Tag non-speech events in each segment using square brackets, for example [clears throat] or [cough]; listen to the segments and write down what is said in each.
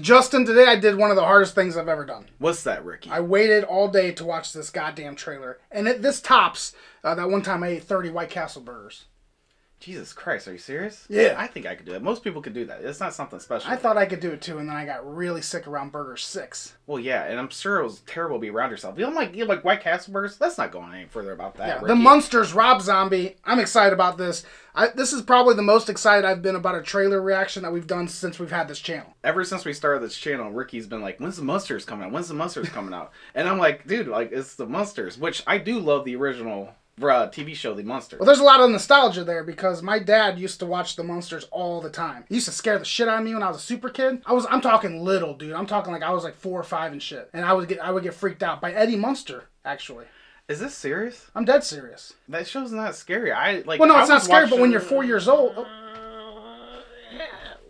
Justin, today I did one of the hardest things I've ever done. What's that, Ricky? I waited all day to watch this goddamn trailer, and it, this tops uh, that one time I ate 30 White Castle burgers. Jesus Christ, are you serious? Yeah. I think I could do it. Most people could do that. It's not something special. I thought I could do it too, and then I got really sick around Burger 6. well, yeah, and I'm sure it was terrible to be around yourself. You don't like you like White Castle burgers? Let's not go on any further about that. Yeah, the Ricky. Munsters, Rob Zombie. I'm excited about this. I, this is probably the most excited I've been about a trailer reaction that we've done since we've had this channel. Ever since we started this channel, Ricky's been like, "When's the Munsters coming out? When's the Munsters coming out?" And I'm like, "Dude, like it's the Munsters," which I do love the original uh, TV show, The Munsters. Well, there's a lot of nostalgia there because my dad used to watch the Munsters all the time. He used to scare the shit out of me when I was a super kid. I was, I'm talking little, dude. I'm talking like I was like four or five and shit, and I would get, I would get freaked out by Eddie Munster. Actually, Is this serious? I'm dead serious. That show's not scary. I like. Well, no, I it's not scary, but when you're four years old, oh,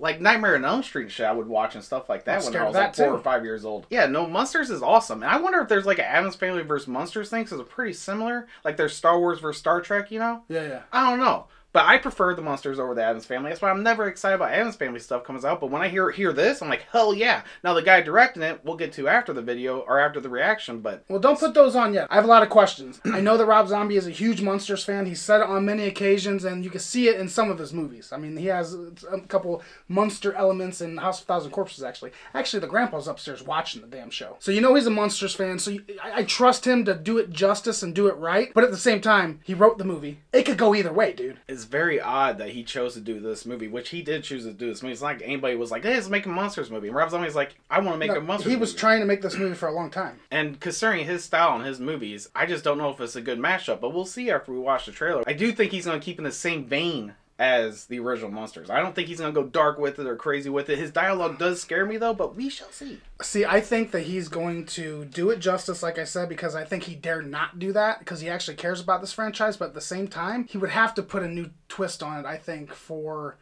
like Nightmare on Elm Street shit, I would watch and stuff like that I'm when I was like four too. or five years old. Yeah, no, Munsters is awesome, and I wonder if there's like an Addams Family versus Munsters thing, because it's pretty similar. Like there's Star Wars versus Star Trek, you know? yeah, yeah. I don't know. But I prefer the Munsters over the Addams Family. That's why I'm never excited about Addams Family stuff comes out. But when I hear hear this, I'm like, hell yeah! Now the guy directing it, we'll get to after the video or after the reaction. But Well, don't put those on yet. I have a lot of questions. I know that Rob Zombie is a huge Munsters fan. He's said it on many occasions, and you can see it in some of his movies. I mean, he has a couple Munster elements in House of Thousand Corpses, actually. Actually, the grandpa's upstairs watching the damn show. So you know he's a Munsters fan, so you, I, I trust him to do it justice and do it right. But at the same time, he wrote the movie. It could go either way, dude. it's very odd that he chose to do this movie, which he did choose to do this movie. It's not like anybody was like, hey, let's make a Munsters movie. And Rob Zombie's like, I want to make a Munsters he was movie. trying to make this movie for a long time. And considering his style and his movies, I just don't know if it's a good mashup. But we'll see after we watch the trailer. I do think he's going to keep in the same vein as the original Munsters. I don't think he's to go dark with it or crazy with it. His dialogue does scare me though, but we shall see. See, I think that he's going to do it justice, like I said, because I think he dare not do that because he actually cares about this franchise. But at the same time, he would have to put a new twist on it, I think, for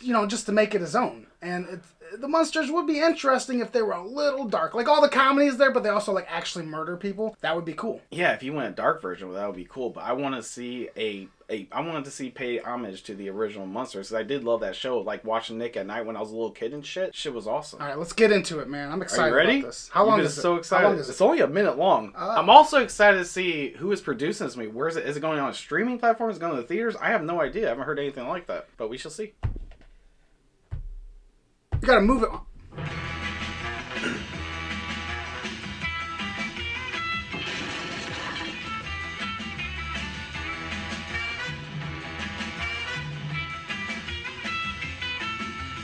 you know, just to make it his own. And the monsters would be interesting if they were a little dark, like all the comedies there, but they also like actually murder people. That would be cool. Yeah, if you went a dark version, well, that would be cool. But I want to see a, a I wanted to see pay homage to the original Munsters because I did love that show. Like watching Nick at night when I was a little kid and shit. Shit was awesome. All right, let's get into it, man. I'm Are excited you ready? How long is it? so excited. How long is It's only a minute long. Oh. I'm also excited to see who is producing this movie. Where is it? Is it going on a streaming platform? Is it going to the theaters? I have no idea. I haven't heard anything like that. But we shall see. You gotta move it.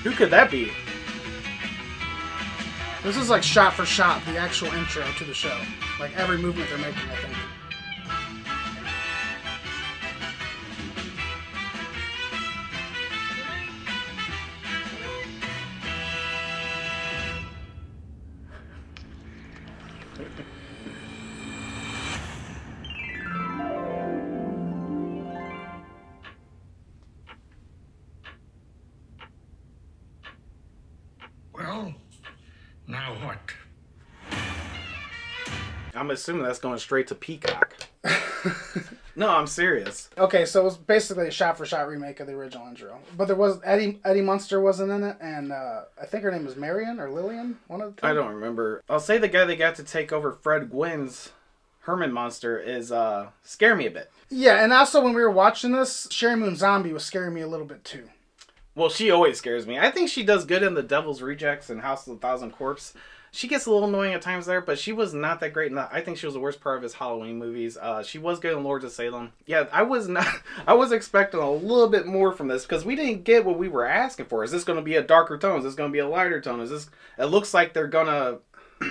Who could that be? This is like shot for shot the actual intro to the show. Like every movement they're making, I think. I'm assuming that's going straight to Peacock. no, I'm serious. Okay, so it was basically a shot for shot remake of the original intro. But there was Eddie Eddie Munster wasn't in it, and uh, I think her name was Marion or Lillian, one of the two. I don't remember. I'll say the guy they got to take over Fred Gwynne's Herman Munster is uh scare me a bit. Yeah, and also when we were watching this, Sheri Moon Zombie was scaring me a little bit too. Well, she always scares me. I think she does good in The Devil's Rejects and House of the Thousand Corpse. She gets a little annoying at times there, but she was not that great. I think she was the worst part of his Halloween movies. Uh, she was good in Lords of Salem. Yeah, I was not. [laughs] I was expecting a little bit more from this because we didn't get what we were asking for. Is this going to be a darker tone? Is this going to be a lighter tone? Is this? It looks like they're gonna [clears throat]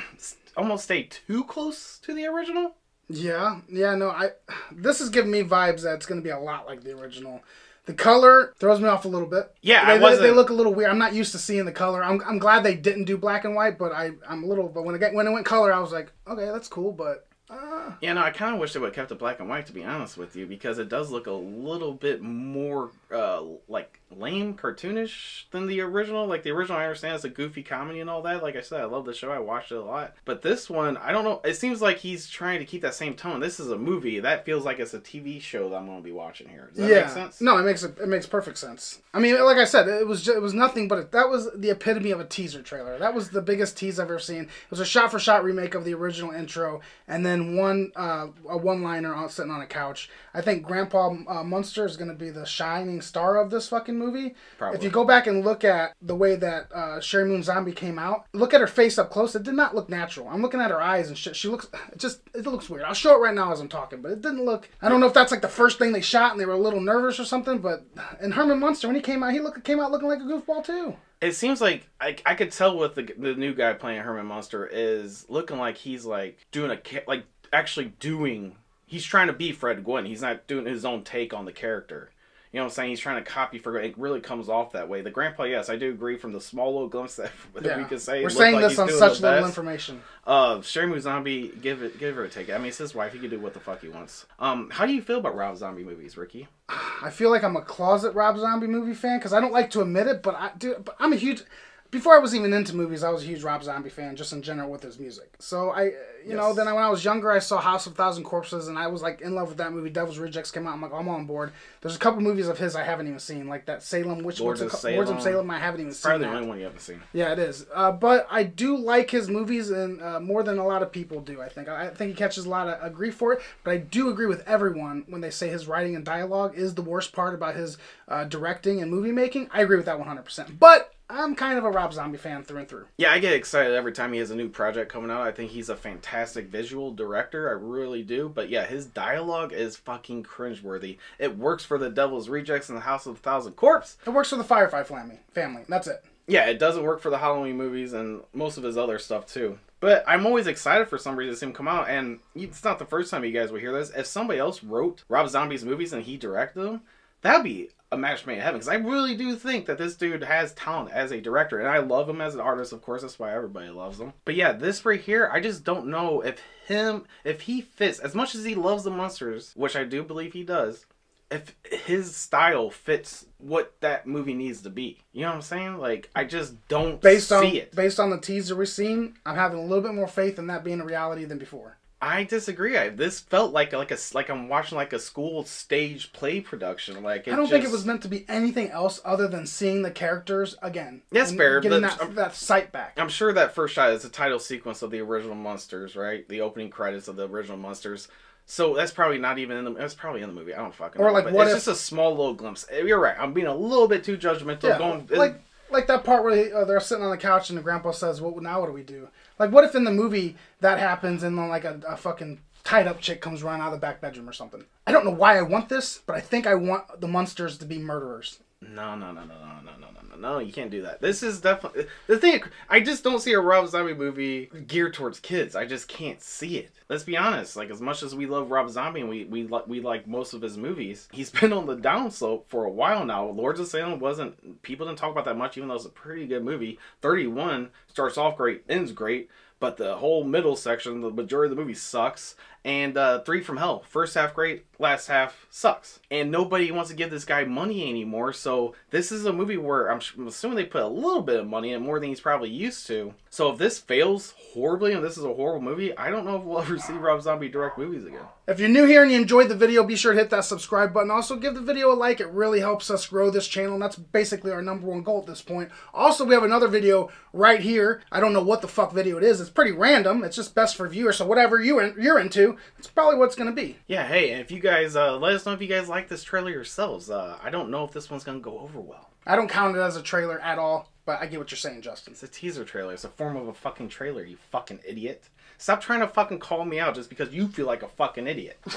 almost stay too close to the original. Yeah, yeah, no, I. This is giving me vibes that it's going to be a lot like the original. The color throws me off a little bit. Yeah, they, I wasn't- they look a little weird. I'm not used to seeing the color. I'm, I'm glad they didn't do black and white, but I I'm a little. But when it got, when it went color, I was like, okay, that's cool, but uh. Yeah, no, I kind of wish they would have kept it black and white to be honest with you, because it does look a little bit more uh, like lame, cartoonish than the original. Like the original, I understand it's a goofy comedy and all that. Like I said, I love the show. I watched it a lot. But this one, I don't know. It seems like he's trying to keep that same tone. This is a movie. That feels like it's a TV show that I'm going to be watching here. Does that yeah. make sense? No, it makes it, it makes perfect sense. I mean, like I said, it was ju- it was nothing but a, that was the epitome of a teaser trailer. That was the biggest tease I've ever seen. It was a shot for shot remake of the original intro, and then one uh, a one liner on sitting on a couch. I think Grandpa uh, Munster is going to be the shining star of this fucking movie. Probably. If you go back and look at the way that uh, Sheri Moon Zombie came out, look at her face up close. It did not look natural. I'm looking at her eyes and shit. She looks it just it looks weird. I'll show it right now as I'm talking, but it didn't look. I don't know if that's like the first thing they shot and they were a little nervous or something. But and Herman Munster when he came out, he looked came out looking like a goofball too. It seems like I, I could tell with the the new guy playing Herman Munster is looking like he's like doing a like actually doing. He's trying to be Fred Gwynne. He's not doing his own take on the character. You know what I'm saying? He's trying to copy for it really comes off that way. The grandpa, yes, I do agree from the small little glimpse that, [laughs] that Yeah. we could say. We're saying like this on such little best. information. Uh, Sheri Zombie, give it, give her a take. I mean, it's his wife. He can do what the fuck he wants. Um, how do you feel about Rob Zombie movies, Ricky? I feel like I'm a closet Rob Zombie movie fan because I don't like to admit it, but I do. But I'm a huge. Before I was even into movies, I was a huge Rob Zombie fan, just in general with his music. So I, you know, Yes. then when I was younger, I saw House of Thousand Corpses, and I was like in love with that movie. Devil's Rejects came out. I'm like, I'm on board. There's a couple movies of his I haven't even seen, like that Salem Witch. Lords of called? Lords of Salem. Salem. I haven't even seen Probably the only one you haven't seen. Yeah, it is. Uh, but I do like his movies and uh, more than a lot of people do. I think. I I think he catches a lot of uh, grief for it. But I do agree with everyone when they say his writing and dialogue is the worst part about his uh, directing and movie making. I agree with that 100%. But I'm kind of a Rob Zombie fan through and through. Yeah, I get excited every time he has a new project coming out. I think he's a fantastic visual director. I really do. But yeah, his dialogue is fucking cringeworthy. It works for the Devil's Rejects and the House of a Thousand Corpse. It works for the Firefly family. Family. That's it. Yeah, it doesn't work for the Halloween movies and most of his other stuff too. But I'm always excited for some reason to see him come out, and it's not the first time you guys will hear this. If somebody else wrote Rob Zombie's movies and he directed them, that'd be a match made in heaven. Because I really do think that this dude has talent as a director, and I love him as an artist. Of course, that's why everybody loves him. But yeah, this right here, I just don't know if him, if he fits as much as he loves the monsters, which I do believe he does if his style fits what that movie needs to be. You know what I'm saying? Like I just don't Based see on it. based on the teaser we've seen, I'm having a little bit more faith in that being a reality than before. I disagree. I, this felt like like a like I'm watching like a school stage play production. Like it I don't think it was meant to be anything else other than seeing the characters again. Yes, fair, Getting but that I'm- that sight back. I'm sure that first shot is the title sequence of the original Munsters, right? The opening credits of the original Munsters. So that's probably not even in the. That's probably in the movie. I don't fucking. Or know, like, what it's if- just a small little glimpse. You're right. I'm being a little bit too judgmental. Yeah, going like like that part where they, uh, they're sitting on the couch and the grandpa says, "Well, now what do we do?" Like, what if in the movie that happens and then like a, a fucking tied up chick comes running out of the back bedroom or something? I don't know why I want this, but I think I want the monsters to be murderers. No, no, no, no, no, no, no, no, no, no. You can't do that. This is definitely the thing. I just don't see a Rob Zombie movie geared towards kids. I just can't see it. Let's be honest. Like as much as we love Rob Zombie and we we li- we like most of his movies, he's [laughs] been on the downslope for a while now. Lords of Salem wasn't people didn't talk about that much, even though it's a pretty good movie. Thirty one starts off great, ends great. But the whole middle section, the majority of the movie sucks. And uh, Three from Hell, first half great, last half sucks. And nobody wants to give this guy money anymore. So this is a movie where I'm, I'm assuming they put a little bit of money in, more than he's probably used to. So if this fails horribly and this is a horrible movie, I don't know if we'll [laughs] ever see Rob Zombie direct movies again. If you're new here and you enjoyed the video, be sure to hit that subscribe button. Also, give the video a like. It really helps us grow this channel, and that's basically our number one goal at this point. Also, we have another video right here. I don't know what the fuck video it is. It's pretty random. It's just best for viewers. So whatever you in, you're into, it's probably what it's going to be. Yeah, hey, if you guys, uh, let us know if you guys like this trailer yourselves. Uh, I don't know if this one's going to go over well. I don't count it as a trailer at all, but I get what you're saying, Justin. It's a teaser trailer. It's a form of a fucking trailer, you fucking idiot. Stop trying to fucking call me out just because you feel like a fucking idiot. [laughs]